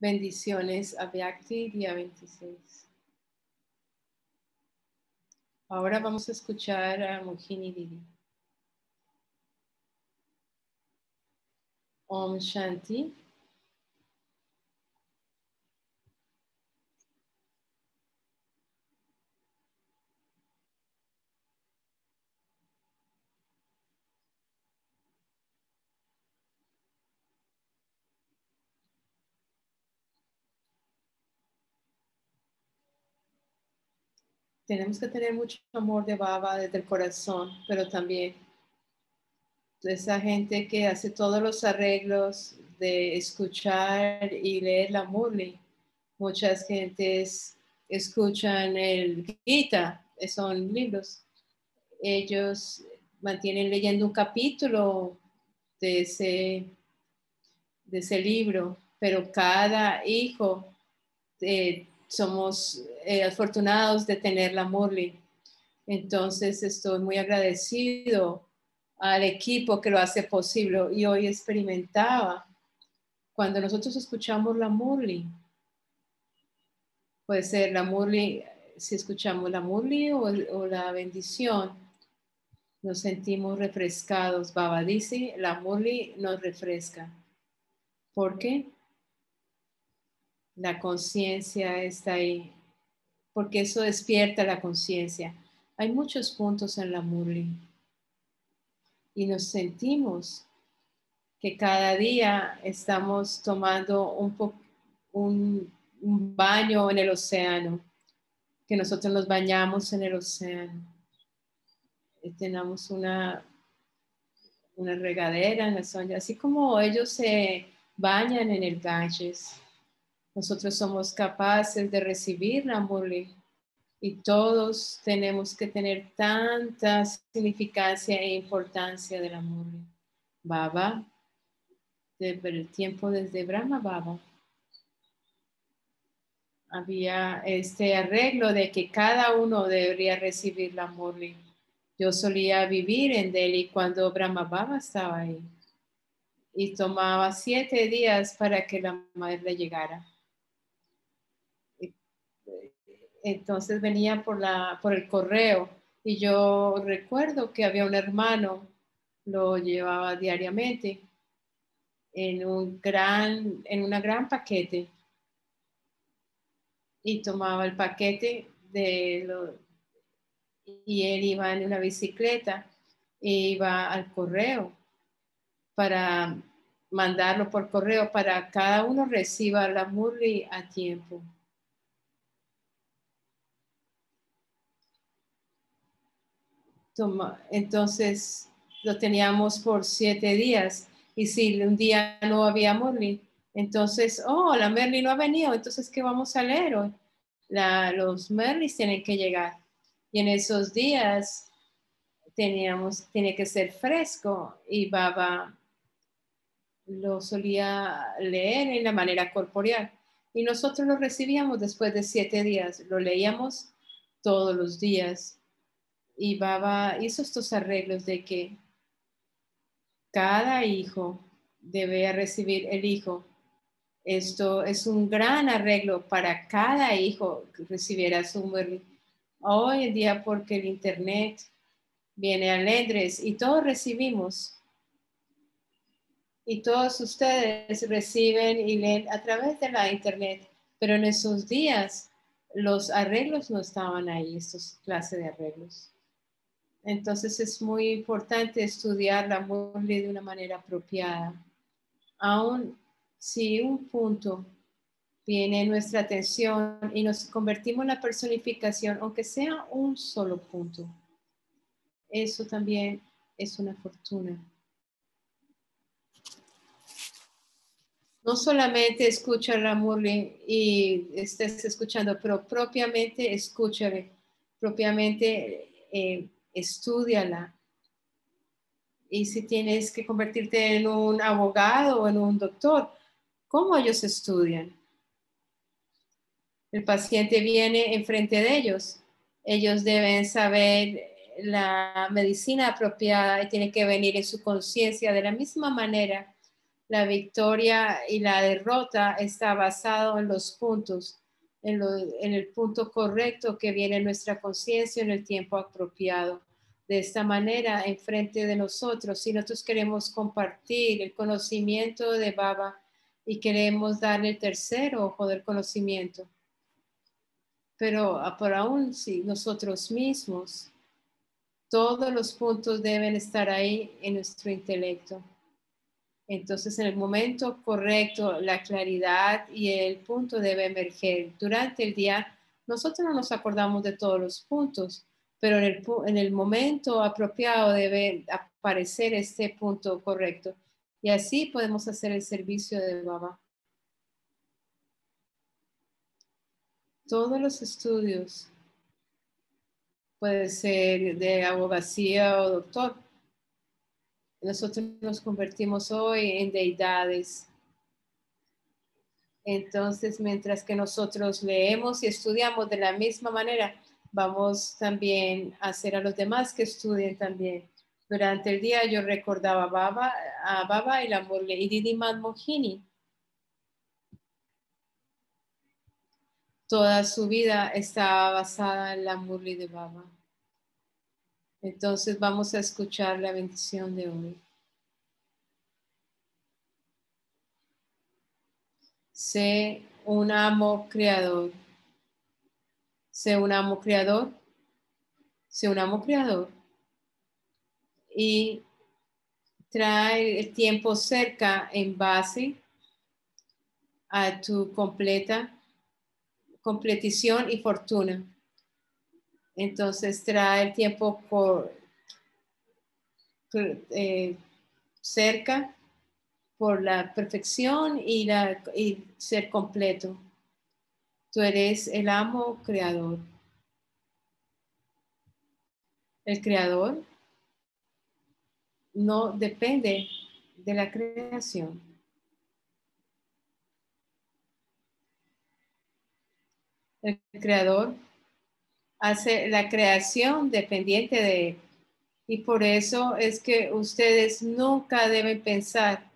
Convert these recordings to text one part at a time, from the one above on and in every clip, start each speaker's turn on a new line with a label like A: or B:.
A: Bendiciones a Vyakti, día 26. Ahora vamos a escuchar a Mohini Didi. Om Shanti. Tenemos que tener mucho amor de Baba desde el corazón, pero también de esa gente que hace todos los arreglos de escuchar y leer la Murli. Muchas gentes escuchan el Gita, son libros. Ellos mantienen leyendo un capítulo de ese, de ese libro, pero cada hijo eh, somos eh, afortunados de tener la Murli. Entonces estoy muy agradecido al equipo que lo hace posible y hoy experimentaba cuando nosotros escuchamos la Murli. Puede ser la Murli, si escuchamos la Murli o, o la bendición, nos sentimos refrescados. Baba dice, la Murli nos refresca. ¿Por qué? La conciencia está ahí, porque eso despierta la conciencia. Hay muchos puntos en la Murli y nos sentimos que cada día estamos tomando un, un, un baño en el océano, que nosotros nos bañamos en el océano. Y tenemos una, una regadera en la zona, así como ellos se bañan en el Ganges nosotros somos capaces de recibir la Murli y todos tenemos que tener tanta significancia e importancia de la Murli. Baba, desde el tiempo desde Brahma Baba, había este arreglo de que cada uno debería recibir la Murli. Yo solía vivir en Delhi cuando Brahma Baba estaba ahí y tomaba siete días para que la madre llegara entonces venía por, la, por el correo y yo recuerdo que había un hermano, lo llevaba diariamente en un gran, en una gran paquete y tomaba el paquete de lo, y él iba en una bicicleta e iba al correo para mandarlo por correo para cada uno reciba la Murli a tiempo. Entonces lo teníamos por siete días. Y si un día no había Merlin, entonces, oh, la Merlin no ha venido, entonces, ¿qué vamos a leer hoy? los Merlins tienen que llegar. Y en esos días teníamos, tiene que ser fresco y Baba lo solía leer en la manera corporal y nosotros lo recibíamos después de siete días, lo leíamos todos los días y Baba hizo estos arreglos de que cada hijo debe recibir el hijo. Esto es un gran arreglo para cada hijo que recibiera su muerte. Hoy en día porque el internet viene a Lendres y todos recibimos. Y todos ustedes reciben y leen a través de la internet. Pero en esos días los arreglos no estaban ahí, estos clases de arreglos. Entonces es muy importante estudiar la Murli de una manera apropiada. Aún si un punto viene en nuestra atención y nos convertimos en la personificación, aunque sea un solo punto, eso también es una fortuna. No solamente escucha la Murli y estés escuchando, pero propiamente escúchale, propiamente eh, estudiala. Y si tienes que convertirte en un abogado o en un doctor, ¿cómo ellos estudian? El paciente viene enfrente de ellos. Ellos deben saber la medicina apropiada y tiene que venir en su conciencia de la misma manera. La victoria y la derrota está basado en los puntos, en, el punto correcto que viene en nuestra conciencia en el tiempo apropiado. De esta manera, enfrente de nosotros, si nosotros queremos compartir el conocimiento de Baba y queremos darle el tercer ojo del conocimiento, pero por aún si nosotros mismos, todos los puntos deben estar ahí en nuestro intelecto. Entonces, en el momento correcto, la claridad y el punto debe emerger. Durante el día, nosotros no nos acordamos de todos los puntos, pero en el, en el momento apropiado debe aparecer este punto correcto. Y así podemos hacer el servicio de Baba. todos los estudios, puede ser de abogacía o doctor, nosotros nos convertimos hoy en deidades. Entonces, mientras que nosotros leemos y estudiamos de la misma manera, vamos también a hacer a los demás que estudien también. Durante el día yo recordaba a Baba, y la y Didi Mohini toda su vida estaba basada en la Murli de Baba. Entonces vamos a escuchar la bendición de hoy. Sé un amo creador. Sé un amo creador. Sé un amo creador. Y trae el tiempo cerca en base a tu completa completición y fortuna. Entonces trae el tiempo por, eh, cerca por la perfección y, la, y ser completo. Tú eres el amo creador. El creador no depende de la creación. El creador hace la creación dependiente de él. Y por eso es que ustedes nunca deben pensar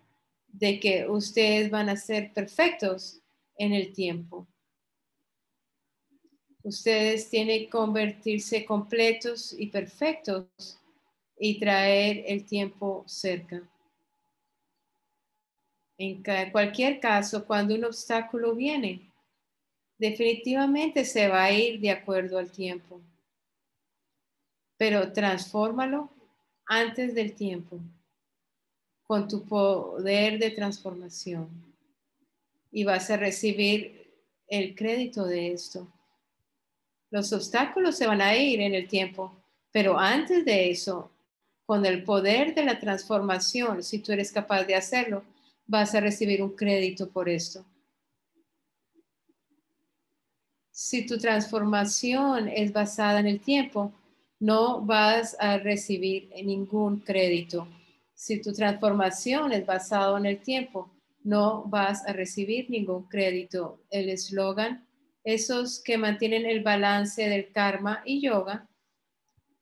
A: de que ustedes van a ser perfectos en el tiempo. Ustedes tienen que convertirse completos y perfectos y traer el tiempo cerca. En cualquier caso, cuando un obstáculo viene, definitivamente se va a ir de acuerdo al tiempo. Pero transfórmalo antes del tiempo con tu poder de transformación y vas a recibir el crédito de esto. Los obstáculos se van a ir en el tiempo, pero antes de eso, con el poder de la transformación, si tú eres capaz de hacerlo, vas a recibir un crédito por esto. Si tu transformación es basada en el tiempo, no vas a recibir ningún crédito. Si tu transformación es basada en el tiempo, no vas a recibir ningún crédito. El eslogan, esos que mantienen el balance del karma y yoga,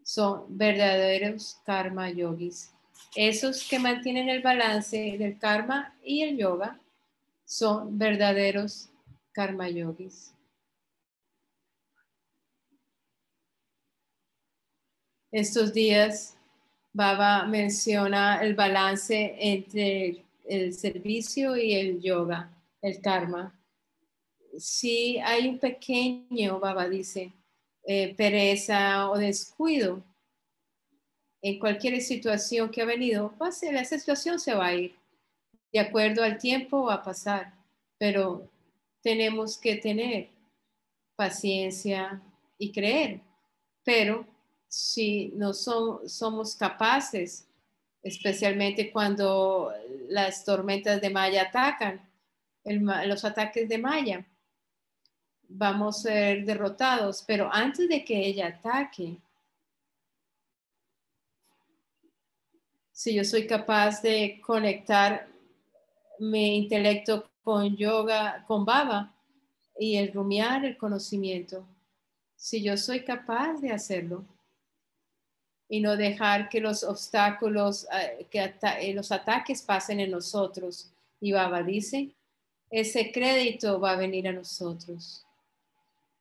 A: son verdaderos karma yogis. Esos que mantienen el balance del karma y el yoga son verdaderos karma yogis. Estos días Baba menciona el balance entre el servicio y el yoga, el karma. Si hay un pequeño, Baba dice, eh, pereza o descuido en cualquier situación que ha venido, pase, la situación se va a ir. De acuerdo al tiempo va a pasar, pero tenemos que tener paciencia y creer. Pero si no somos capaces, especialmente cuando las tormentas de Maya atacan, los ataques de Maya, vamos a ser derrotados, pero antes de que ella ataque, si yo soy capaz de conectar mi intelecto con yoga, con baba y el rumiar el conocimiento, si yo soy capaz de hacerlo, y no dejar que los obstáculos, eh, que eh, los ataques pasen en nosotros, Y Baba dice, ese crédito va a venir a nosotros.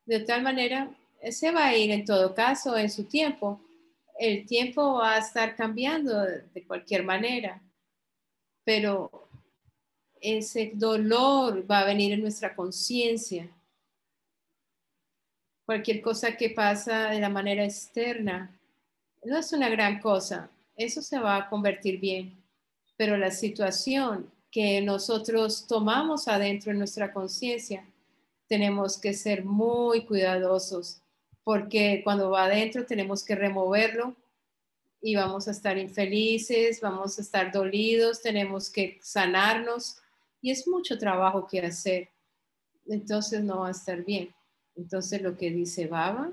A: De tal manera, se va a ir en todo caso en su tiempo. El tiempo va a estar cambiando de cualquier manera, pero ese dolor va a venir en nuestra conciencia. Cualquier cosa que pasa de la manera externa no es una gran cosa, eso se va a convertir bien, pero la situación que nosotros tomamos adentro en nuestra conciencia, tenemos que ser muy cuidadosos porque cuando va adentro tenemos que removerlo y vamos a estar infelices, vamos a estar dolidos, tenemos que sanarnos y es mucho trabajo que hacer. Entonces no va a estar bien. Entonces lo que dice Baba,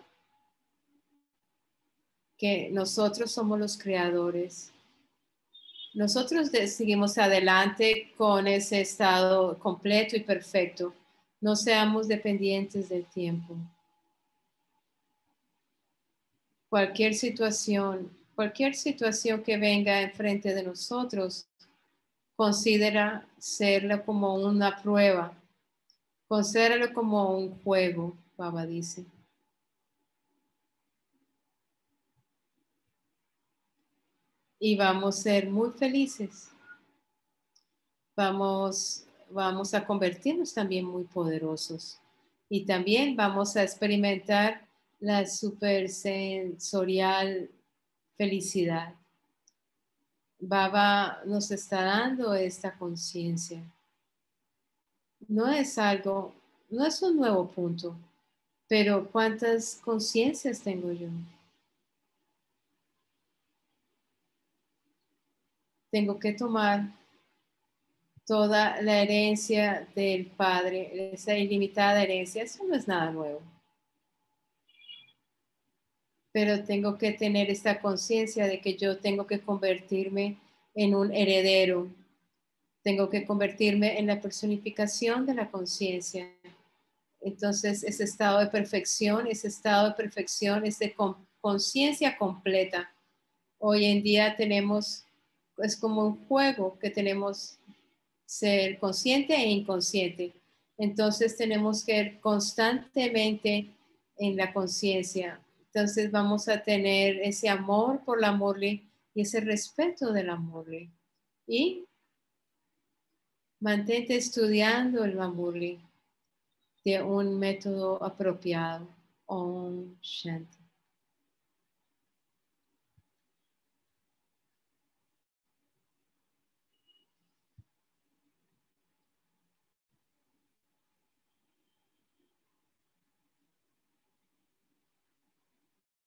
A: que nosotros somos los creadores. Nosotros seguimos adelante con ese estado completo y perfecto. No seamos dependientes del tiempo. Cualquier situación, cualquier situación que venga enfrente de nosotros, considera serlo como una prueba, considéralo como un juego, Baba dice. Y vamos a ser muy felices. Vamos, vamos a convertirnos también muy poderosos. Y también vamos a experimentar la supersensorial felicidad. Baba nos está dando esta conciencia. No es algo, no es un nuevo punto, pero ¿cuántas conciencias tengo yo? Tengo que tomar toda la herencia del Padre, esa ilimitada herencia, eso no es nada nuevo pero tengo que tener esta conciencia de que yo tengo que convertirme en un heredero, tengo que convertirme en la personificación de la conciencia. Entonces, ese estado de perfección, ese estado de perfección es de conciencia completa. Hoy en día tenemos, es como un juego que tenemos ser consciente e inconsciente. Entonces tenemos que ir constantemente en la conciencia, entonces vamos a tener ese amor por la Morley y ese respeto de la Morley. Y mantente estudiando el Mamurli de un método apropiado. Om Shanti.